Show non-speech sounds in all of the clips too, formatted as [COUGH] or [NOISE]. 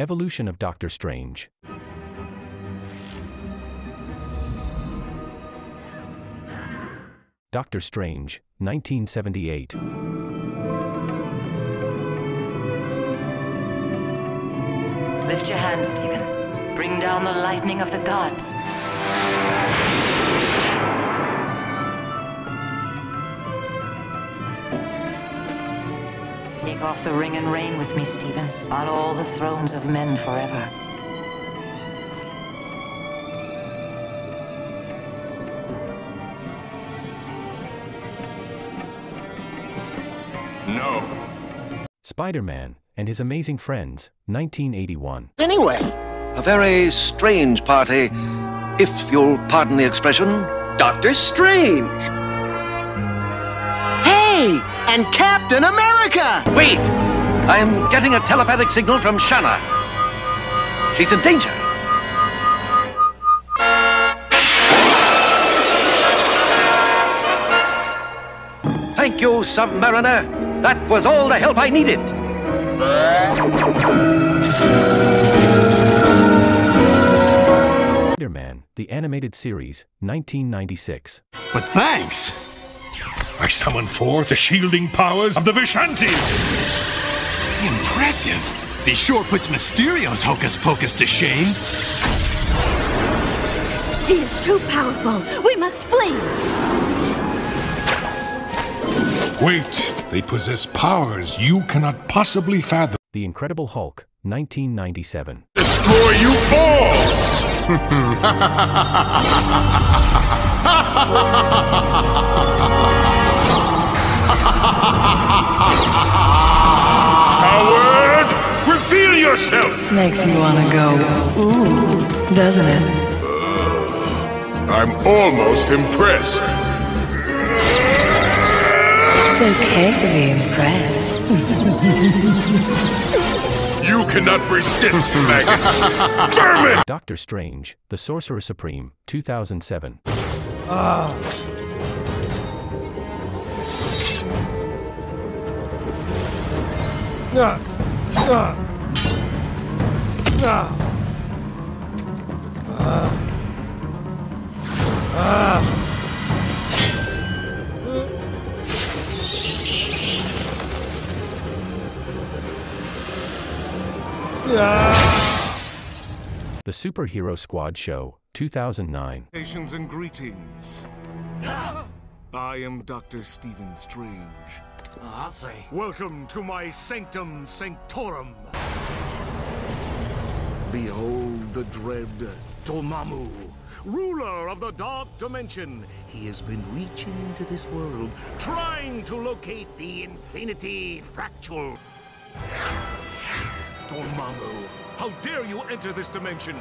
Evolution of Doctor Strange. Doctor Strange, 1978. Lift your hand, Stephen. Bring down the lightning of the gods. Take off the ring and reign with me, Stephen, on all the thrones of men forever. No. Spider Man and His Amazing Friends, 1981. Anyway, a very strange party, if you'll pardon the expression. Doctor Strange. Hey, and Captain America! Wait! I'm getting a telepathic signal from Shanna. She's in danger. Thank you, Submariner. That was all the help I needed. Spider Man, the Animated Series, 1996. But thanks! I summon forth the shielding powers of the Vishanti! Impressive. He sure puts Mysterio's hocus pocus to shame. He is too powerful. We must flee. Wait, they possess powers you cannot possibly fathom. The Incredible Hulk, 1997. Destroy you all! Howard! Reveal yourself! Makes you wanna go, ooh, doesn't it? Uh, I'm almost impressed. It's okay to be impressed. [LAUGHS] You cannot resist, [LAUGHS] maggots! Damn it! Doctor Strange, The Sorcerer Supreme, 2007. The ah. ah. ah. Superhero Squad Show, 2009. Salutations and greetings. I am Dr. Stephen Strange. Oh, I'll say. Welcome to my sanctum sanctorum. Behold the dread Dormammu, ruler of the dark dimension. He has been reaching into this world, trying to locate the infinity fractal. Dormammu, how dare you enter this dimension?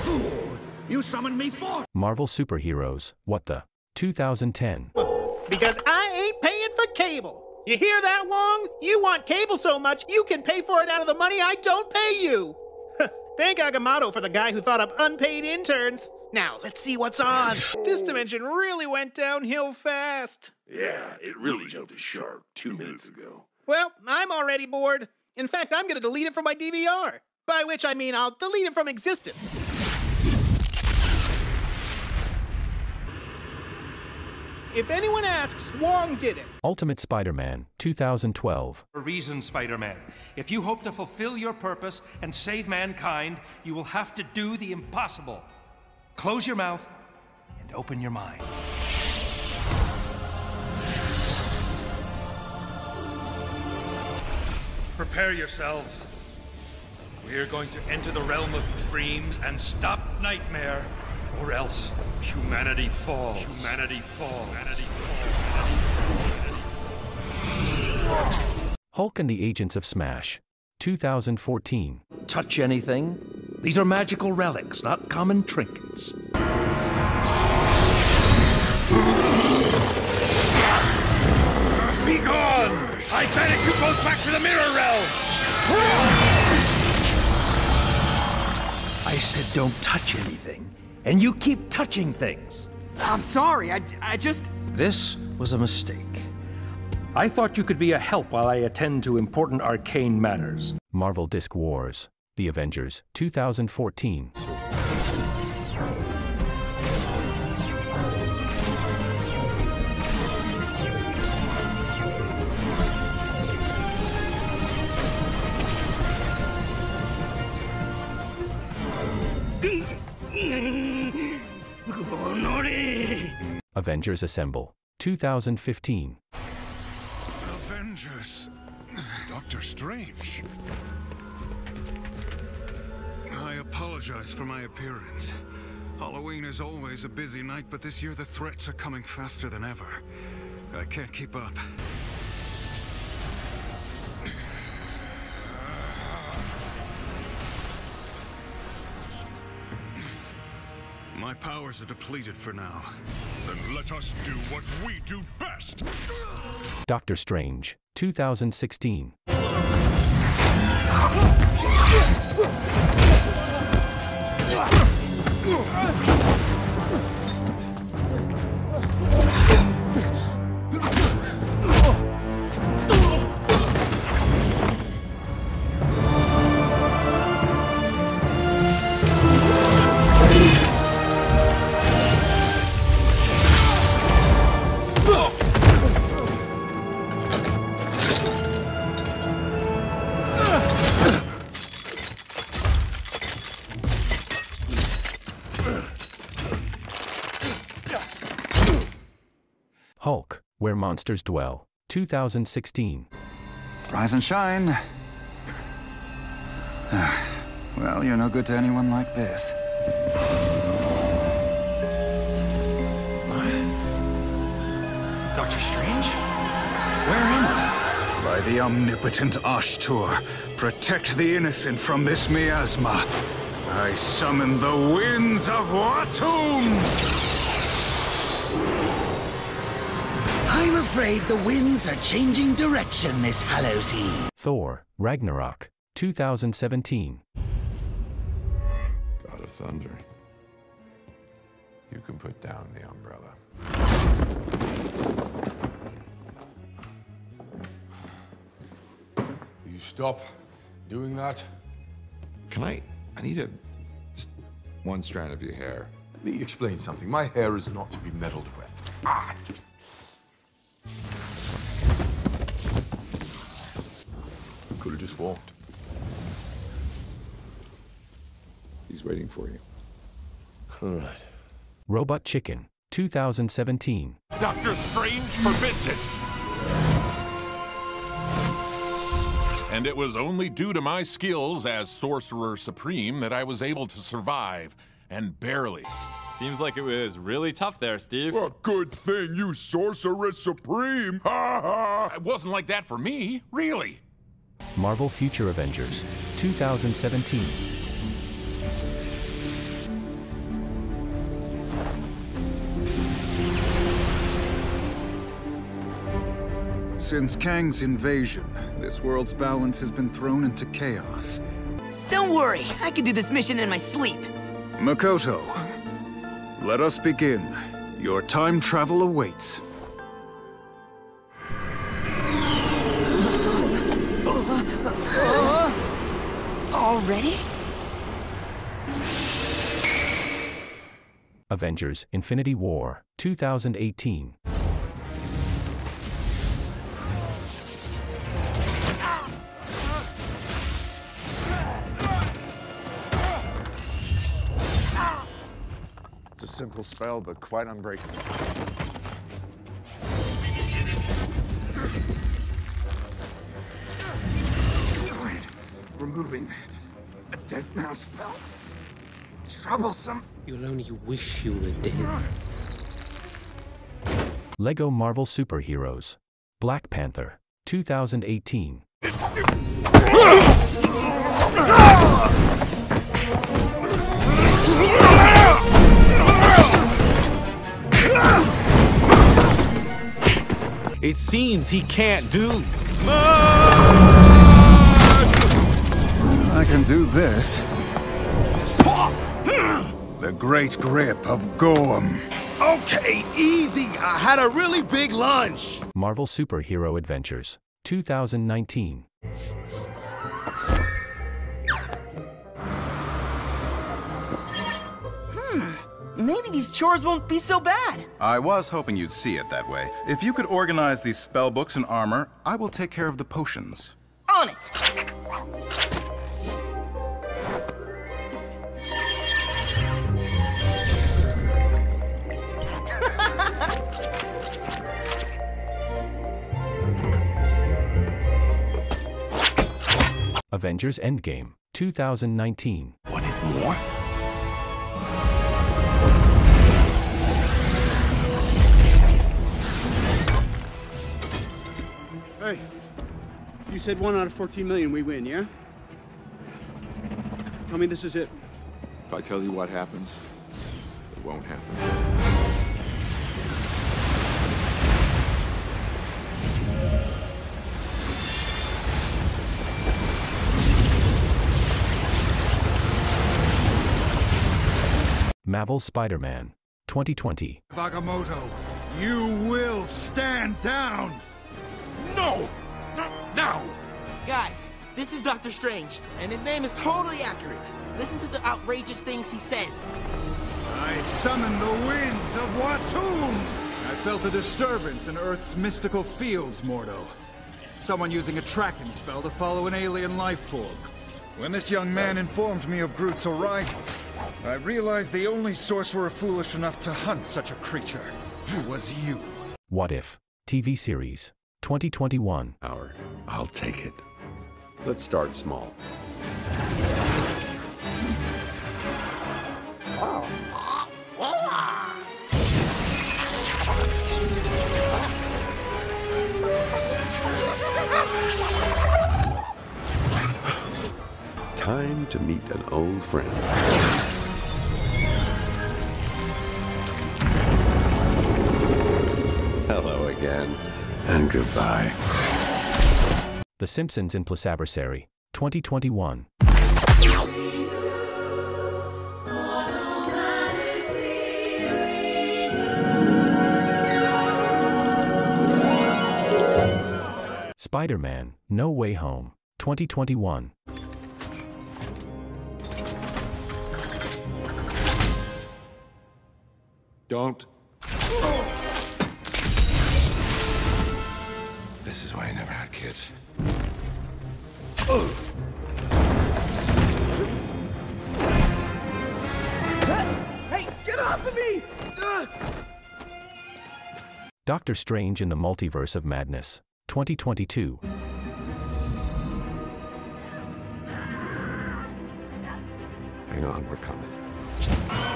Fool! You summoned me for Marvel Superheroes, What the? 2010. Because I ain't paying for cable. You hear that, Wong? You want cable so much, you can pay for it out of the money I don't pay you. [LAUGHS] Thank Agamotto for the guy who thought up unpaid interns. Now, let's see what's on. This dimension really went downhill fast. Yeah, it really jumped a shark two minutes ago. Well, I'm already bored. In fact, I'm gonna delete it from my DVR. By which I mean I'll delete it from existence. If anyone asks, Wong did it. Ultimate Spider Man, 2012. A reason, Spider Man. If you hope to fulfill your purpose and save mankind, you will have to do the impossible. Close your mouth and open your mind. Prepare yourselves. We are going to enter the realm of dreams and stop nightmare, or else humanity falls. Humanity falls. Humanity falls. Hulk and the Agents of Smash, 2014. touch anything. These are magical relics, not common trinkets. Be gone! I banish you both back to the mirror realm! Said don't touch anything, and you keep touching things. I'm sorry. I, I just. This was a mistake. I thought you could be a help while I attend to important arcane matters. Marvel Disk Wars, The Avengers, 2014. Avengers Assemble, 2015. Avengers. Doctor Strange. I apologize for my appearance. Halloween is always a busy night, but this year the threats are coming faster than ever. I can't keep up. My powers are depleted for now. Then let us do what we do best. Doctor Strange, 2016. [LAUGHS] Hulk, Where Monsters Dwell, 2016. Rise and shine. Ah, well, you're no good to anyone like this. Doctor Strange? Where am I? By the omnipotent Oshtur, protect the innocent from this miasma. I summon the winds of Watoomb! I'm afraid the winds are changing direction this Hallows Eve. Thor, Ragnarok, 2017. God of Thunder. You can put down the umbrella. Stop doing that? Can I? I need a. Just one strand of your hair. Let me explain something. My hair is not to be meddled with. Ah. Could have just walked. He's waiting for you. All right. Robot Chicken, 2017. Doctor Strange forbids it. And it was only due to my skills as Sorcerer Supreme that I was able to survive, and barely. Seems like it was really tough there, Steve. A good thing you Sorcerer Supreme! Ha ha! It wasn't like that for me, really. Marvel Future Avengers, 2017. Since Kang's invasion, this world's balance has been thrown into chaos. Don't worry, I can do this mission in my sleep. Makoto, let us begin. Your time travel awaits. Already? Avengers Infinity War, 2018. Simple spell, but quite unbreakable. Removing a dead mouse spell. Troublesome. You'll only wish you were dead. Lego Marvel Superheroes, Black Panther, 2018. [LAUGHS] It seems he can't do. I can do this. The great grip of Goem. Okay, easy. I had a really big lunch. Marvel Superhero Adventures, 2019. Maybe these chores won't be so bad. I was hoping you'd see it that way. If you could organize these spell books and armor, I will take care of the potions. On it! Avengers Endgame, 2019. Wanted more? Hey, you said one out of 14 million we win, yeah? Tell me this is it. If I tell you what happens, it won't happen. Marvel Spider-Man, 2020. Agamotto, you will stand down! No! Not now! Guys, this is Doctor Strange, and his name is totally accurate. Listen to the outrageous things he says. I summon the winds of Watoomb! I felt a disturbance in Earth's mystical fields, Mordo. Someone using a tracking spell to follow an alien life form. When this young man informed me of Groot's arrival, I realized the only sorcerer foolish enough to hunt such a creature was you. What If? TV series, 2021. Howard, I'll take it. Let's start small. Time to meet an old friend. Hello again, and goodbye. The Simpsons in Plusaversary, 2021. Spider-Man, No Way Home, 2021. Don't. This is why I never had kids. Hey, get off of me! Doctor Strange in the Multiverse of Madness, 2022. Hang on, we're coming.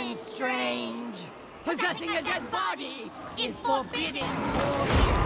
Strange! Possessing a dead body is forbidden!